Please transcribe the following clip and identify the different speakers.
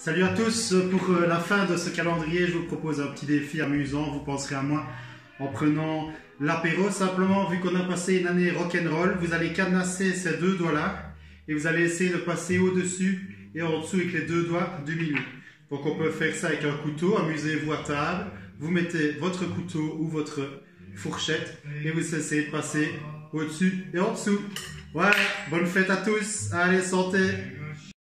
Speaker 1: Salut à tous, pour euh, la fin de ce calendrier, je vous propose un petit défi amusant, vous penserez à moi en prenant l'apéro. Simplement, vu qu'on a passé une année rock'n'roll, vous allez cadenasser ces deux doigts-là et vous allez essayer de passer au-dessus et en dessous avec les deux doigts du milieu. Donc on peut faire ça avec un couteau, amusez-vous à table, vous mettez votre couteau ou votre fourchette et vous essayez de passer au-dessus et en dessous. Voilà, bonne fête à tous, allez santé